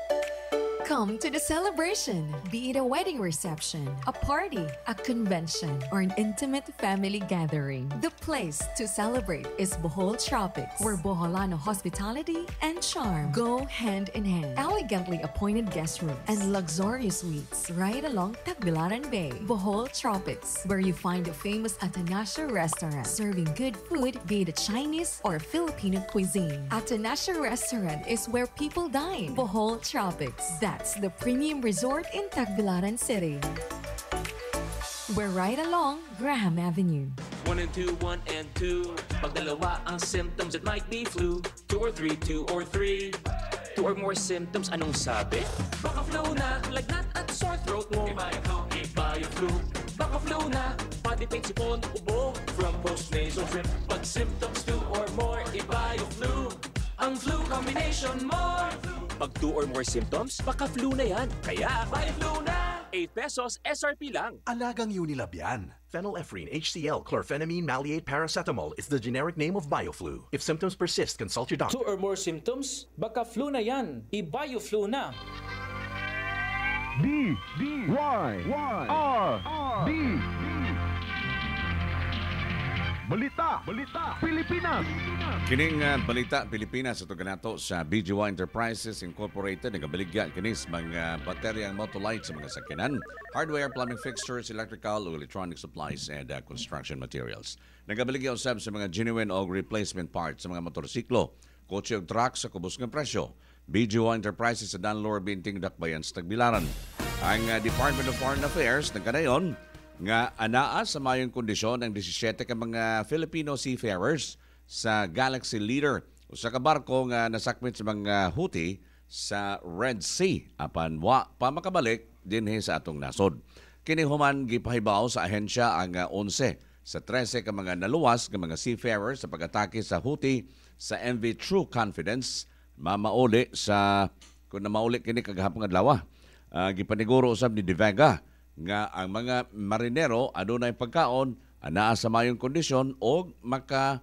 Come to the celebration, be it a wedding reception, a party, a convention, or an intimate family gathering. The place to celebrate is Bohol Tropics, where Boholano hospitality and charm go hand in hand. Elegantly appointed guest rooms and luxurious suites right along Tagbilaran Bay. Bohol Tropics, where you find the famous Atanasio restaurant serving good food, be it Chinese or Filipino cuisine. Atanasio restaurant is where people dine. Bohol Tropics, that's the premium resort in Tagbilaran City. We're right along Graham Avenue. One and two, one and two. Pag ang symptoms, it might be flu. Two or three, two or three. Two or more symptoms, anong sabi? Baka flu na, lagnat at sore throat mo. Iba yung flu, iba yung flu. Baka flu na, body pain, sipon, ubo. From post-nasal drip, pag symptoms two or more, iba yung flu. Ang flu combination more. Pag two or more symptoms, baka flu na yan. Kaya, buy flu na! 8 pesos SRP lang. Alagang Unilab yan. Phenylephrine, HCl, chlorphenamine, maleate, paracetamol is the generic name of Bioflu. If symptoms persist, consult your doctor. Two or more symptoms, baka flu na yan. I-bioflu na. D D Y Y R D Balita, Balita, Pilipinas. Kining uh, balita Pilipinas ito ganato sa BGY Enterprises Incorporated nagabaligya kinis mga bateryang motolight sa mga sakyanan, hardware, plumbing fixtures, electrical, electronic supplies and uh, construction materials. Nagabaligya usab sa mga genuine o replacement parts sa mga motorsiklo, kotse ug truck sa kubos nga presyo. BGY Enterprises sa Danlor Binting Dakbayan sa Tagbilaran. Ang uh, Department of Foreign Affairs nagkadayon nga anaa sa mayong kondisyon ang 17 ka mga Filipino seafarers sa Galaxy Leader usa ka barko nga nasakmit sa mga Houthi sa Red Sea apan wa pa makabalik dinhi sa atong nasod. Kini human gipahibaw sa ahensya ang uh, 11 sa 13 ka mga naluwas nga mga seafarers sa pag-atake sa Houthi sa MV True Confidence mamauli sa kung na mauli kini kagahapon adlaw. Uh, gipaniguro usab ni De Vega nga ang mga marinero adunay pagkaon anaa sa mayong kondisyon o maka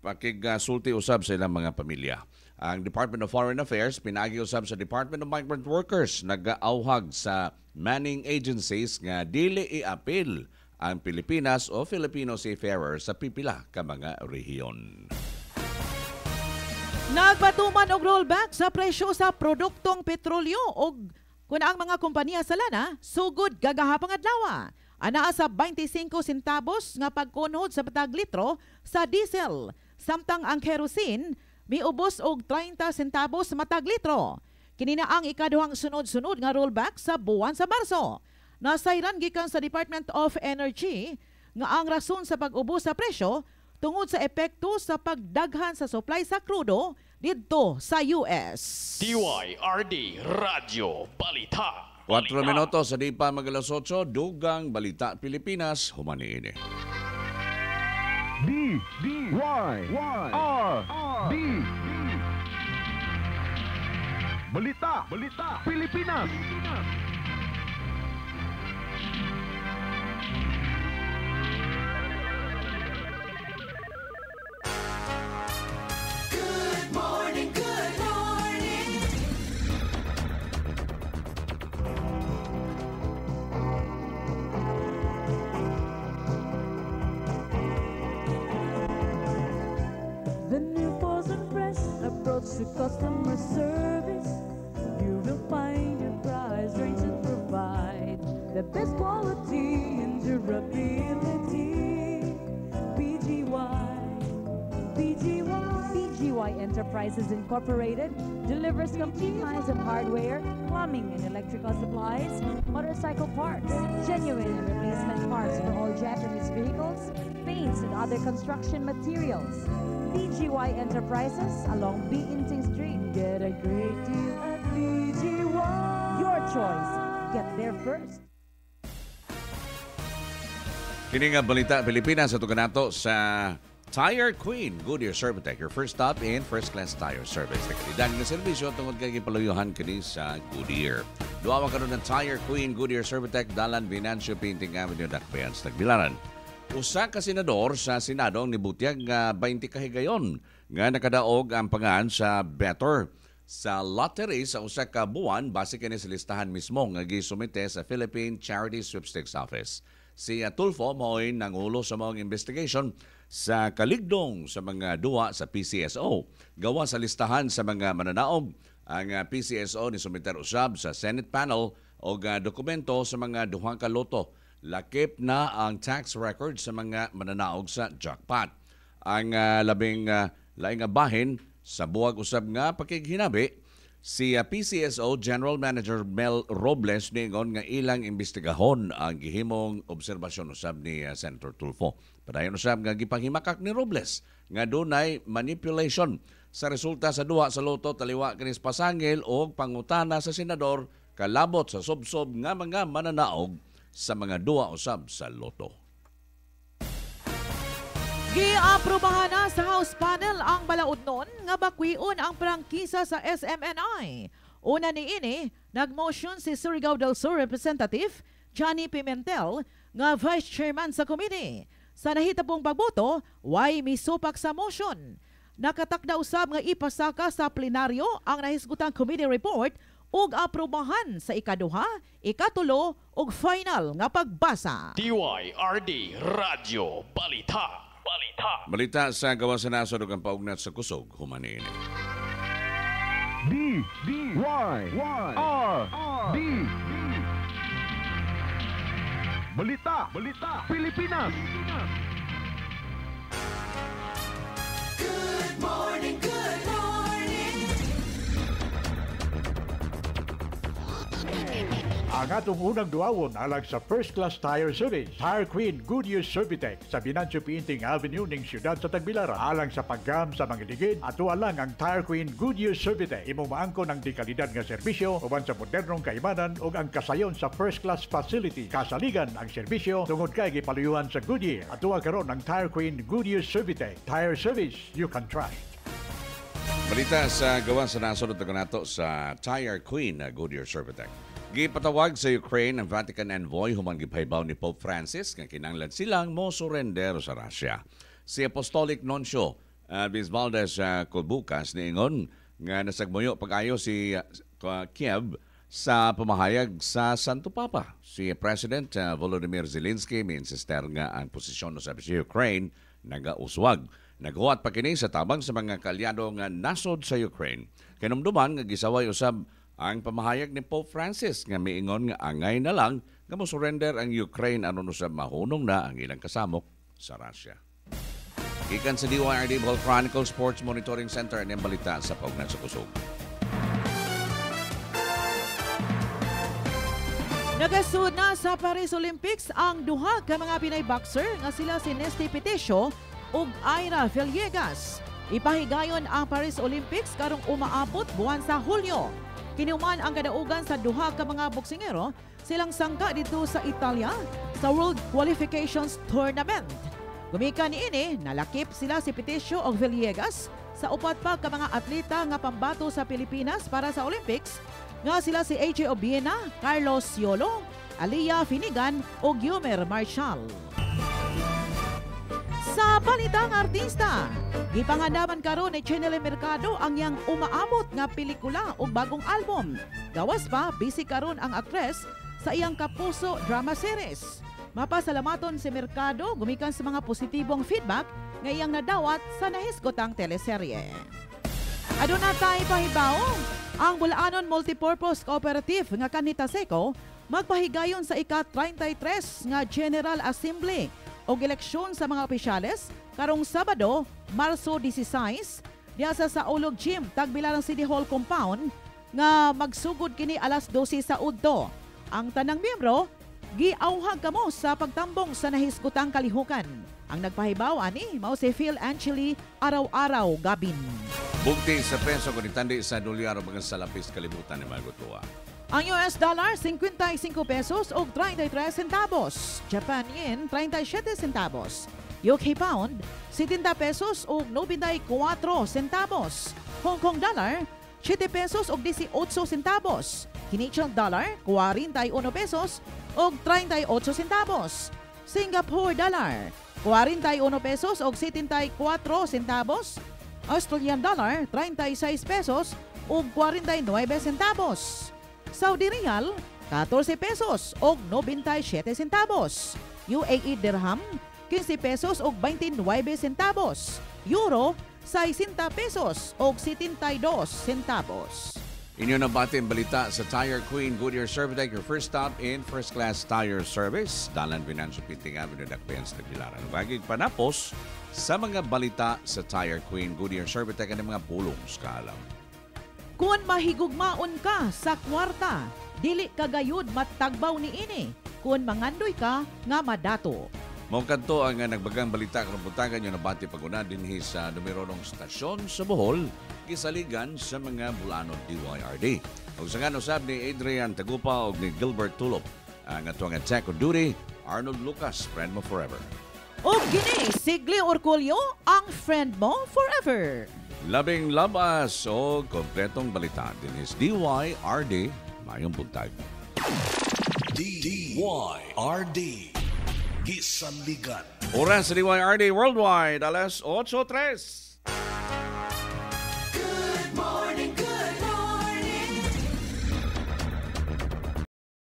pakigsulti usab sa ilang mga pamilya. Ang Department of Foreign Affairs pinagi usab sa Department of Migrant Workers nagaauhag sa manning agencies nga dili iapil ang Pilipinas o Filipino seafarers sa pipila ka mga rehiyon. Nagpatuman og rollback sa presyo sa produktong petrolyo og kung ang mga kompanya sa lana, sugod gagahapang adlaw. Anaa sa 25 centavos nga pagkunhod sa patag litro sa diesel. Samtang ang kerosene, miubos og 30 centavos matag litro. Kinina ang ikaduhang sunod-sunod nga rollback sa buwan sa Marso. Nasayran gikan sa Department of Energy nga ang rason sa pag-ubos sa presyo tungod sa epekto sa pagdaghan sa supply sa krudo didto sa US. DYRD Radio Balita. 4 minuto sa di pa magalas 8, Dugang Balita Pilipinas, humani ini. D, D, Y, Y, R, D. Balita, Balita, Pilipinas. Good morning, good morning. The new Frozen Fresh approach to customer service. You will find your price range to provide the best quality and durability. BGY Enterprises Incorporated delivers complete lines of hardware, plumbing and electrical supplies, motorcycle parts, genuine and replacement parts for all Japanese vehicles, paints and other construction materials. BGY Enterprises along Beingting Street. Get a great deal at BGY. Your choice. Get there first. Kini nga balita Pilipinas ato kanato sa Tire Queen Goodyear Servitec, your first stop in first-class tire service. Na serbisyo tungod kay gipaluyuhan kini sa Goodyear. Duwa karon ng Tire Queen Goodyear Servitec Dalan Venancio Painting Avenue Dakbayan sa Tagbilaran. Usa ka senador sa Senado ang nibutyag nga 20 kahigayon nga nakadaog ang pangan sa Better sa lottery sa usa ka buwan base kini sa listahan mismo nga gisumite sa Philippine Charity Sweepstakes Office. Si Tulfo mao'y nangulo sa mga investigation sa kaligdong sa mga duwa sa PCSO. Gawa sa listahan sa mga mananaog, ang uh, PCSO ni sumiter usab sa Senate panel o uh, dokumento sa mga duhang ka loto. Lakip na ang tax record sa mga mananaog sa jackpot. Ang uh, labing laing nga bahin sa buwag usab nga pakighinabi Si PCSO General Manager Mel Robles ningon nga ilang imbestigahon ang gihimong obserbasyon usab ni Senator Tulfo. Padayon usab nga gipanghimakak ni Robles nga dunay manipulation sa resulta sa duha sa loto taliwa kinis pasangil o pangutana sa senador kalabot sa subsob nga mga mananaog sa mga duwa usab sa loto. Giaprobahan na sa House panel ang balaod nun nga bakwion ang prangkisa sa SMNI. Una ni ini, nagmotion si Surigao del Sur Representative Johnny Pimentel nga Vice Chairman sa committee. Sa nahitapong pagboto, way misupak sa motion. Nakatakda usab nga ipasaka sa plenaryo ang nahisgutang committee report ug aprobahan sa ikaduha, ikatulo ug final nga pagbasa. DYRD Radio Balita. Balita. Balita sa gawa sa nasod ug ang paugnat sa kusog humanin. D D Y Y R D Balita Balita Pilipinas. Good morning, good Ang atong unang duawon alang sa First Class Tire Service, Tire Queen Goodyear Servitec sa Binancio Pinting Avenue ning siyudad sa Tagbilaran. Alang sa paggam sa mga ligid, ato lang ang Tire Queen Goodyear Servitec. Imo maangko ng dekalidad nga serbisyo uban sa modernong kaibanan ug ang kasayon sa First Class Facility. Kasaligan ang serbisyo tungod kay gipaluyuhan sa Goodyear. Atua karon ang Tire Queen Goodyear Servitec. Tire service you can trust. Balita sa gawa sa nasunod na nato sa Tire Queen Goodyear Servitec. Gipatawag sa Ukraine ang Vatican envoy human gipaybaw ni Pope Francis nga kinanglan silang mo surrender sa Russia. Si Apostolic Nuncio uh, Bisbaldes uh, Kulbukas niingon nga nasagmuyo pag-ayo si uh, Kiev sa pamahayag sa Santo Papa. Si President uh, Volodymyr Zelensky may insister nga ang posisyon sa Ukraine nagauswag. Naghuwat pa kini sa tabang sa mga kalyado nga nasod sa Ukraine. Kinumduman nga gisaway usab ang pamahayag ni Pope Francis nga miingon nga angay na lang nga mo surrender ang Ukraine aron usab mahunong na ang ilang kasamok sa Russia. Gikan sa DYRD Ball Chronicle Sports Monitoring Center ang balita sa paugnat sa kusog. Nagasud na sa Paris Olympics ang duha ka mga Pinay boxer nga sila si Nesty Petesio ug Ira Villegas. Ipahigayon ang Paris Olympics karong umaabot buwan sa Hulyo. Kinuman ang kadaugan sa duha ka mga boksingero silang sangka dito sa Italia sa World Qualifications Tournament. Gumikan niini, nalakip sila si Petesio ug Villegas sa upat pa ka mga atleta nga pambato sa Pilipinas para sa Olympics nga sila si AJ Obiena, Carlos Yolo, Aliyah Finigan ug Yumer Marshall. Sa balitang artista, gipangandaman karon ni Chinele Mercado ang yang umaabot nga pelikula o bagong album. Gawas pa, busy karon ang aktres sa iyang Kapuso drama series. Mapasalamaton si Mercado gumikan sa mga positibong feedback nga iyang nadawat sa nahisgotang teleserye. Aduna tayo pahibaw, ang Bulaanon Multipurpose Cooperative nga kanita Seco magpahigayon sa ika-33 nga General Assembly o eleksyon sa mga opisyales karong Sabado, Marso 16, diya sa Saulog Gym, Tagbilarang City Hall Compound nga magsugod kini alas 12 sa udto. Ang tanang miyembro giauhag kamo sa pagtambong sa nahisgutang kalihukan. Ang nagpahibaw ani mao si Phil Angeli araw-araw gabin. Bugti sa peso kung itandi sa dolyar o mga salapis kalibutan ni Magutua. Ang US dollar 55 pesos ug 33 centavos. Japan yen 37 centavos. UK pound 70 pesos ug 94 centavos. Hong Kong dollar 7 pesos ug 18 centavos. Canadian dollar 41 pesos ug 38 centavos. Singapore dollar 41 pesos ug 74 centavos. Australian dollar 36 pesos ug 49 centavos. Saudi Riyal 14 pesos ug 97 centavos. UAE dirham 15 pesos ug 29 centavos. Euro 60 pesos ug 72 centavos. Inyo na bati ang balita sa Tire Queen Goodyear Servitec, your first stop in first class tire service. Dalan Binanso Pinting Avenue, Dakbayan sa Tagbilaran. Bagig panapos sa mga balita sa Tire Queen Goodyear Servitec ang mga pulong sa alam. Kung mahigugmaon ka sa kwarta, dili kagayud matagbaw ni ini. Kung mangandoy ka nga madato. Mong kanto ang uh, nagbagang balita karong buntagan nyo na bati paguna dinhi sa numero ng stasyon sa Bohol, kisaligan sa mga Bulanon DYRD. Ug sa ngano sab ni Adrian Tagupa ug ni Gilbert Tulop ang atong check on duty, Arnold Lucas, friend mo forever. O gini, Sigli Orculio, ang friend mo forever. Labing labas o kompletong balita din is DYRD mayong buntag. DYRD Gisaligan Oras DYRD Worldwide, alas 8.3.